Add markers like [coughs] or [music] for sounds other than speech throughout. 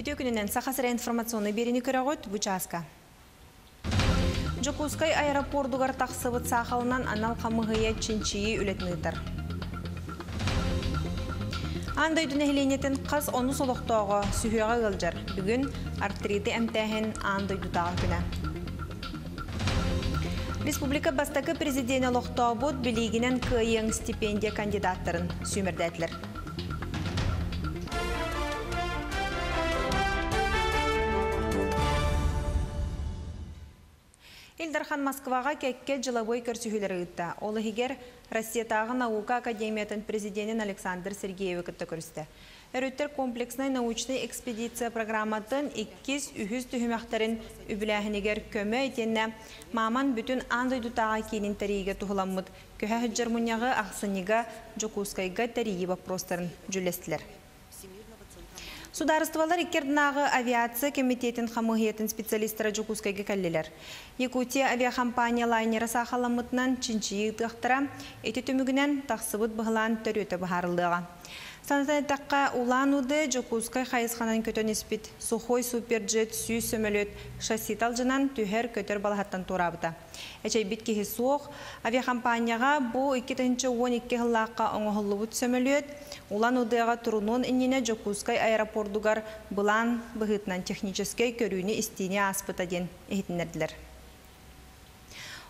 Бүтө күнінен сақасыра информационный беріні көріғыт Бучаска. Жокускай аэропордугар тақсыбыт сақалынан анал қамығыя чинчиyi үлетінігдір. Андай дүнәхіленетін қаз оны солықтауға сүйеға ғылжар. Бүгін артриты әмтәхін андай дұтаға күні. Республика бастакы президенті лоқтау бұд білігінен күйең стипендия кандидаттарын сүймірдәтілер. Илдархан Москваға кәкке жылабой көрсүхілері үтті. Олы егер Россиятағы наука академиятын президентін Александр Сергееві күтті көрісті. Өріттер комплексный научный экспедиция программатын 200 түхімәқтарын үбіләхінегер көмі етенне маман бүтін андай дұтаға кейінін тәрейге тұғыламыд. Көхә хүджармуняғы ақсыныға Джокускайға тәрейі вопростарын жүлестілер. Сударстволар иккерднағы авиация комитетин хамыгиетін специалисттары жукускайга кәллелер. Якутия авиакомпания лайнері сақаламытынан чинчиyi тықтыра, эти түмігінен тақсыбыт бұғылан төрөті бұхарылдыға. Санатанеттаққа улан уды Жокускай хайысханан көтөн испит сухой суперджет сүй сөмөлөт шасситал жынан түхер көтөр балахаттан турабыта. Эчей бит кихи суох авиакомпанияға бу 2-12 хыллаққа оңохоллубут сөмөлөт улан удыға турунун иннине Жокускай аэропордугар былан быхытнан технический көрүүнү истине.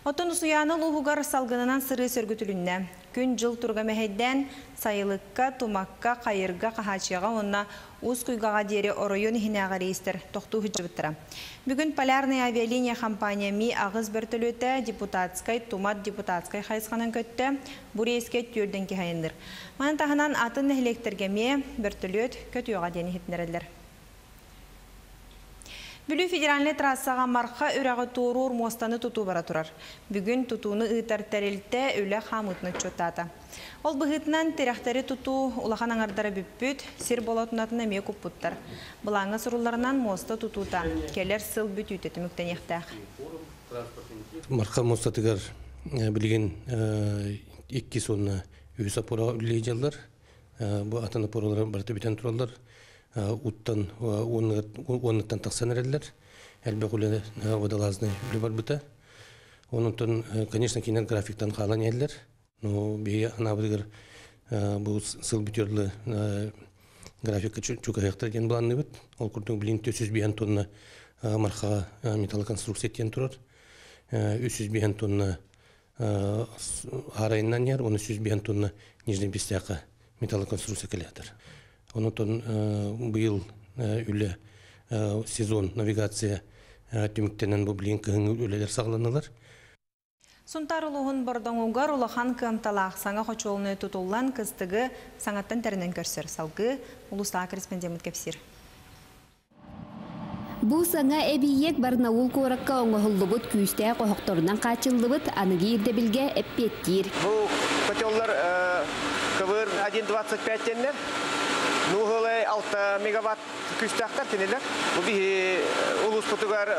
Отын усуяны луғугар салғынынан сыры сөргүтүлүнне. Күн жыл турга мәхедден сайылыққа, тумаққа, қайырға, қахачыға онна уз күйгаға дері оройон хинаға рейстер тоқту хүджібіттіра. Бүгін полярный авиалиния компания ми ағыз бөртілөті депутатскай, тумат депутатскай хайысқанын көтті бұл рейске түрден кехайындыр. Тағынан атын электрге ме бөртілөт көт үйға дені. Бүлі федеральный трассаға марқа үрәғы турур мостаны туту бара турар. Бүгін тутуны ыйтар тәрелтті үлі қамытны чөттата. Ол бұғытынан теряқтары туту улахан аңардары бүппүт, сир болатынатын әме күппуттар. Бұлаңы сұруларынан моста тутута. Келер сыл бүт үтеті мүктен ектәқ. Марқа мостатыгар білген туралар уттан оннаттан тақсан әрелер. Әлбе құлы водолазны үлі бар бұта. Онынтын, конечно, кинер графиктан қалан әлер. Но бейе анабыдығыр бұл сыл бүтерлі графикка чука хектар ден бұланны бұд. Ол күрдің білін 400 бейен тонна марқа металлоконструкция еттен тұрар. 300 бейен тонна арайынан яр, 1300 бейен тонна нижний бестяқа металлоконструкция келетір. Онотон быйыл үле сезон навигация түміктенен бұл білген кігін үлелер сағланылар. Сунтар улуғын бордан угар улахан кымталақ саңа хочолыны тұтулан кыстығы саңаттан тәрінен көрсір. Салғы улуста корреспондент кепсир. Бу саңа эбиек барнаул коракка оңохуллубут күүстэ кохокторунан качыллыбыт аныгы ирде билге эппеттир. Бу котеллар КВР 1.25 теннер. 如何嘞？6 мегаватт күстақтар тенелер. Бу бихи улус путугар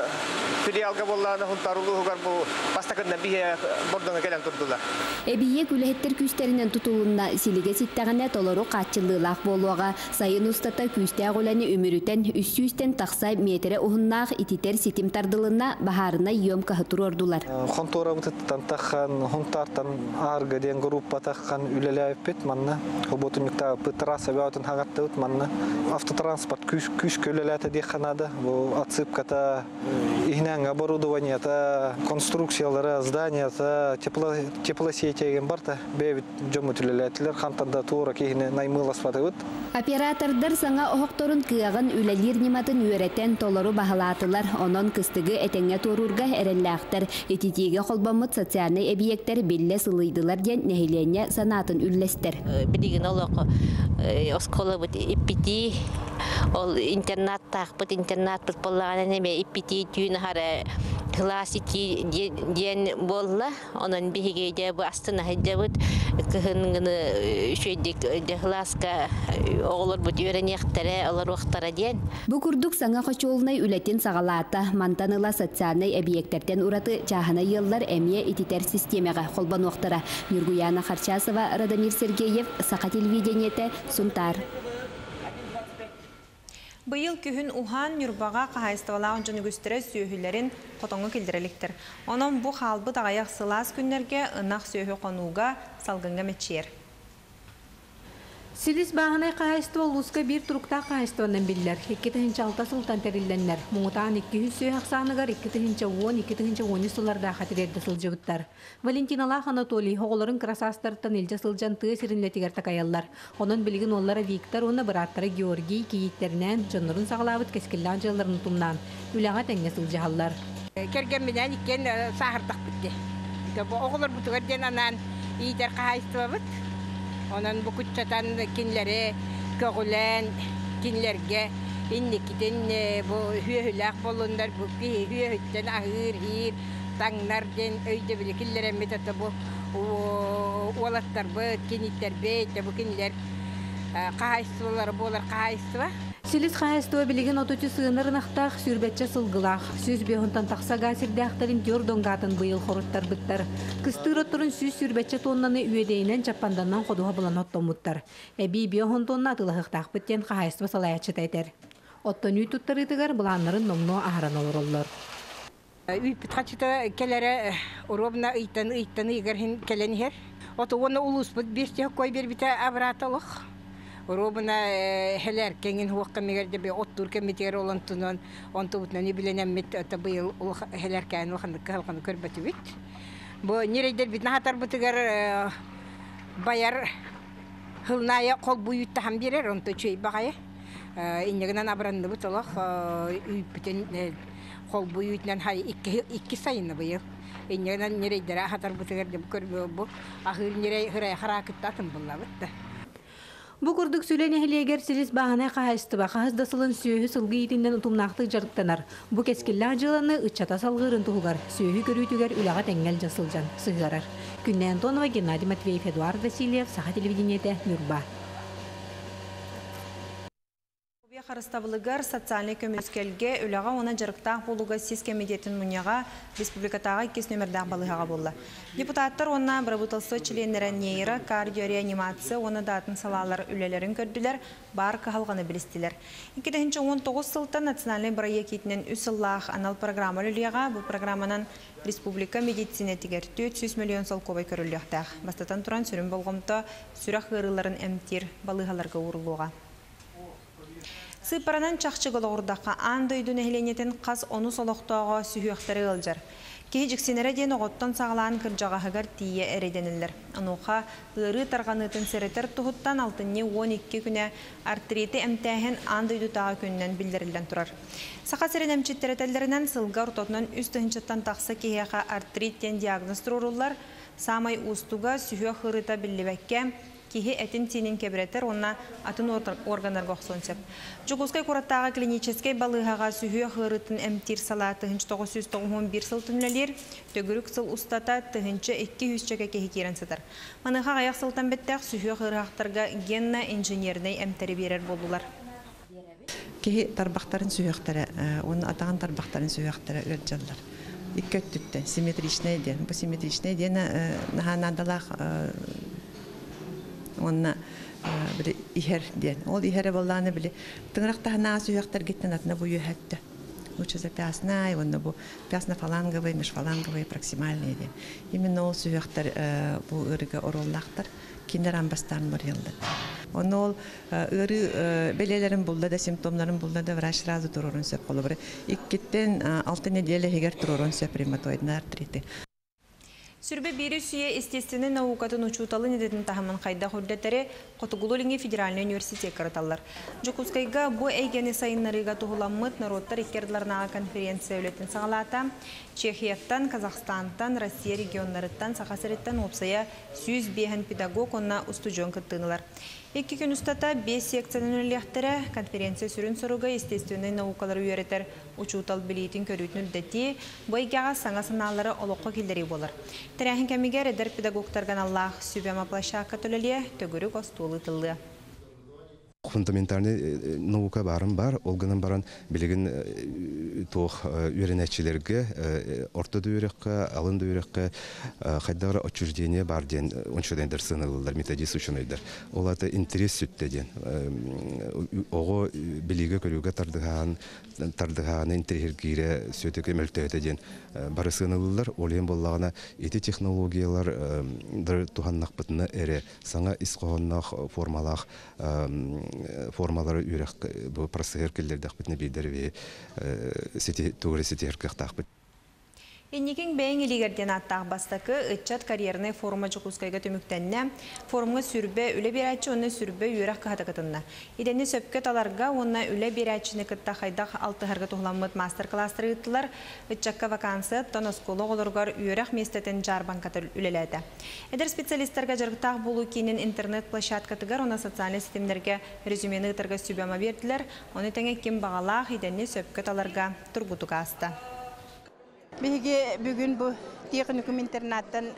филиалга болланы хунтар улуғугар бу бастакындан бихи бордыңа келен турдулар. Эбиек үлэхеттер күүстеринен тутулунна силиге ситтагане толору качыллылаах болуага сайын устата күүстэ голани өмүрүтен үссүүстен такса метре ухуннаах ититер ситим тардылына бахарына йом кахытур ордулар. Хонтора бутыттан таххан, хонтартан арга ден группа таххан үлеләйпет манна. Оботунукта пытраса баутын хагаттыт манна. Автотранспорт күш күш көлеләте деханада. Бу отсыпката ихнәң оборудованиета, конструкциялары, зданията, тепло теплосетеген барта. Бебит жому түлеләтләр хантанда тура кихне наймыласпатыбыт. Оператордар саңа охокторун кыагын үлелир ниматын үйрәтен толору баһалаатылар, онон кыстыгы этеңе турурга эрелләхтер, этитиге холбамыт социальный объекттер билле сылыйдылар ден нехилене санатын үллестер. Билигин олоқ оскола бут иппити ол интернат тахпыт интернат бут боллаган неме иппити түйін хара классики диен болла онон бихиге бу астына хәҗәбит кыһын гыны шөйдик класска оғлар бут үйрәнәхтәре алар вакыттара диен Бу курдук саңа хочолнай үлетин сагалаата мантаныла социальный объекттерден ураты чахана йыллар эмие ититер системага холбан вактара Нургуяна Харчасова, Радомир Сергеев, Саха телевидениете, Сунтар. Быйыл күхін ухан юрбаға қағайыстывала онжын үгістірі сүйіхілерін қотоңы келдіреліктір. Онын бұ қалбы дағаяқ сылас күннерге ынақ сүйіхі қонуға салғынға метчер. Силис бағынай қайысты олуска бір тұрықта қайыстығынан білдер. 2-6 сылтан тәрілленлер. Мұңытан 200 сүй ақсанығар 2-10, 2-10 сыларда қатырерді сылжыбыттар. Валентина Лах Анатолий оғыларын красастырттан елже сылжан тығы сирінлетігер тақаялар. Оның білген олары Виктор, оны біраттары Георгий кейіттерінен жонырын сағылабыт кескіллан жыларын тұмнан. Үліға тәңе сылжағалар. Керген менен иккен сахардак битти. Оғылар бұтығырден анан ийтер қайысты бабыт. Онан букутчатан кинлери көгүлен кинлерге инникитин бу хүөләк болундар бу хүөттен ахыр хир таңнар ден өйдө биле киллер метата бу уолаттар бы киниттер бейт бу кинлер кайсылар болар кайсыба Силис қайыстыва білеген отучы сыынырын ақтақ сүрбетче сылгылақ. Сүз беғынтан тақса гасирдяқтарын дёрдонгатын бұйыл хоруттар бұттар. Кыстыр оттырын сүз сүрбетче тоннаны үйедейінен жапанданнан қодуға бұлан оттомуттар. Әбі беғын тонна атылығықтақ бүттен қайыстыва салаячы тәйтер. Оттон үй туттарытыгар бұланларын номно ағаран олырылыр. Үйпіт қачыта келері уробна ыйтан ыйтан ыйгархин кой бербите абраталық. Робына хелер кеңин хуакка мегерде бе оттур кемитер олон тунон он тубутна не биленем мит быйыл ул хелер кән вахан калган көрбәтү бит. Бу нирейдер бит нахатар бутыгар баяр хылная кол буют тахам берер он то багая. Кол хай икки быйыл. Нирейдер хатар бутыгар деп бу ахыр нирей хырай битте. Бу курдук сүлен эхлиэгер силис бағана қағыстыба қағызда сылын сүйі сылғы итінден ұтымнақты жарықтанар. Бу кескілі ажыланы ұтчата салғырын тұғығар, сүйі көрүйтігер үлаға тәңгел жасылжан, сығарар. Күнне Антонова, Геннадий Матвеев, Эдуард Васильев, Саха телевидениеті, Нюрба. Харыстабылыгар социальный көмөскелге үліға оны жарықтақ болуға сіз комитетін мұняға республикатаға кес нөмірдақ балыға болы. Депутаттар онына бірабутылсы членері нейрі, кардиореанимация, оны датын салалар үлелерін көрділер, бар қағалғаны білістілер. 2019 сылта национальный проектінен үсіллақ анал программа үліға бұл программанан республика медицина тигер 400 миллион сол кобай көріліқтақ. Бастатан тұран сүрін болғымта сүрақ ғырыларын әмтир балығаларға урылуға. Сыпаранан чақчы голоғырдаққа аңды үйдің әхленетін қаз оны солықтауға сүйіқтері ғылжар. Кей жіксенері ден оғыттан сағылан кіржағағығар тие әреденілер. Ануға ұры тарғанытын сәреттер тұғыттан алтынне 12 күні артриті әмтәхен аңды үйді тағы күнінен білдірілден тұрар. Сақа сәрін әмчеттері тәлдерінен сылға ұртотынан үстігіншіттан тақсы кейеға артриттен диагноз тұрулар, самай устуға сүйі қырыта білібәкке кихи этин тинин кебретер онна атын органдар гохсонсеп. Жугускай кураттағы клинический балыхаға сүйі хырытын әмтир салаты 1991 сыл түнлелер, төгірік сыл устата тыхынчы 200 чеке кехи керен сатар. Маныға аяқ сылтан беттәқ сүйі хырықтарға генна инженерней әмтері берер болулар. Кехи тарбақтарын сүйіқтары, оны атаған тарбақтарын сүйіқтары өрджалар. Иккөттүтті, симметричный ден. Бұл симметричный ден онна били ихер ден. Ол ихере болланы били тыңракта хана сүйяктар гиттен атна бу юхатты. Лучше запясна, и он бу пясна фаланговый, межфаланговый, проксимальный ден. Именно ол сүйяктар бу ырыга ороллактар киндер амбастан бар елді. Оны ол ыры белелерин булда да симптомларын булда да врач сразу турурун сөп колу бір. Иккеттен алты неделя хегер турурун сөп ревматоидный артриты. Сүрбе бири сүйе естественный наукатын учуталы недетін тахамын қайда хүрдеттері Котугулулинги федеральный университет кырыталар. Жокускайга бу эйгени сайыннарыга тухуламмыт народтар иккердларнага конференция үлетін сағалата Чехияттан, Казахстантан, Россия регионларыттан, Сахасырыттан опсая сүйіз бейхен педагог онна кыттынылар. Екі күн ұстата 5 секцияның үліқтері конференция сүрін соруға естественный наукалар үйеретер учутал билетин көрүтүн үлдәти, бойгаға саңа саналары олыққа келдері болар. Тәрәхін кәмігер әдір педагогтарған Аллах сүбәма площадка төлеле төгірі костулы тылы. Фундаментальный наука барын бар, олгынан баран билеген туох үйренәчилерге орто дүйрекке алын дүйрекке хайдагара отчуждение бар ден ончодендер сынылылар методист учунайдар олата интерес сүтте ден ого билиге көрүүгө тардыгаан тардыгааны интерергире сөтөкө мөлтөтө ден бары сынылылар олен боллагана эти технологиялар дар туханнакпытына эре саңа исқооннах формалах формалары үйрек бу процессор келдердак битне бидер сети тугре сети Инникин бәйін илигерден аттақ бастакы ытчат карьерный форума жүкускайга төмүктенне форумга сүрбе үле берәчі онны сүрбе үйрәк кахатакытынна. Идені сөпке таларга онна үле берәчіні кытта хайдақ алтыхарга тухламыт мастер-класстары ыттылар ытчакка вакансы тоносколы олоргар үйрәк местетін жарбанкатыр үлеләді. Эдер специалисттарға жаргытақ болу кейінен интернет-площадкатыгар она социальный системдерге резюмені ытырга сүбәма берділер, оны тәңе кем бағалақ идені сөпке таларга тургутуга аста. Биһиги бүгүн бу техникум интернаттан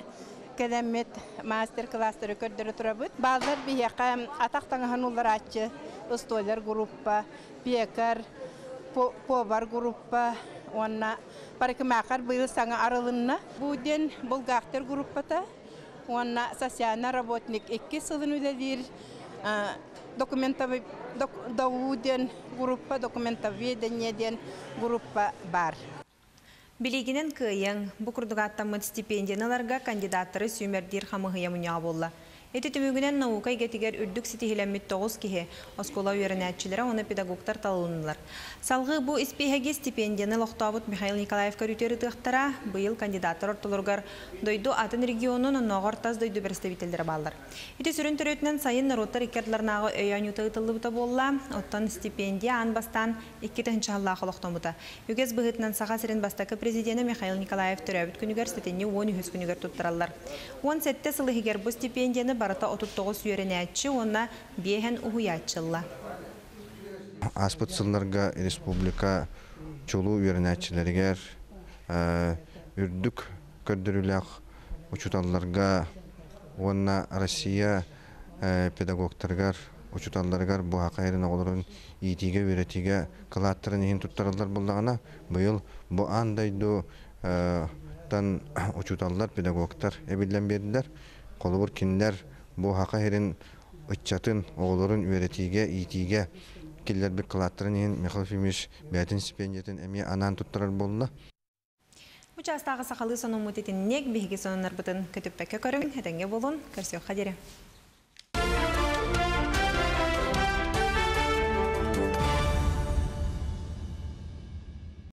кәләмет мастер-класстары көрдөрө турабыт. Балдар биһиэка атак таңахан улар атчы, стойлар группа, пекар, повар группа, онна парикмахар быйыл саңа арылынна. Бу ден булгактер группата, онна социальный работник икки сылын үлелир, документовый ден группа, документоведение ден группа бар. Билигинен кыйың, бу курдугаттаммыт стипендияларга кандидаттары сүймердир хамыгыя муняа болла. Эти түмүгүнен наука гетигер үрдүк ситихилеммит тоғыз кихе, оскола үйренәтчилері, оны педагогтар талынылар. Салғы бу испейхеге стипендияны лоқтабыт Михаил Николаевка рүтері тықтара, быйыл кандидаттар ортылыргар дойду атын регионын ноғар дойду представительдері балдар. Эти сүрін түрөтінен сайын народтар икердларнағы өйән юты болла, стипендия анбастан икки тәнчі Аллахы лоқтамыта. Үгез бұғытынан саға сирен бастакы президенті Михаил Николаев түрәбіт күнігер сетенне 13 күнігер туттаралар. 17 сылығығер бұ стипендияны барата 39 үйренәтчі, онна бейхен ұхуятчылла. Аспыт сылларга республика чулу үйренәтчілергер үрдік көрдіріләқ учуталларга, онна Россия педагогтаргар, учуталларгар бу хақайрын оғылырын итиге үйретиге кылаттырын ехін туттарылар болдағына, бұйыл бу андайду тан [coughs] учуталлар педагогтар әбілден берділер, қолыбыр кинлер бу хака херин ыччатын оголорун үйретиге итиге киллер бир кылаттырын ен Михаил Фимиш бәтин стипендиятын эми болла. Участағы сақалы соның мұтетін нек бейге сонын арбытын көтіппәкке көрің, әтенге болын, көрсе қадері.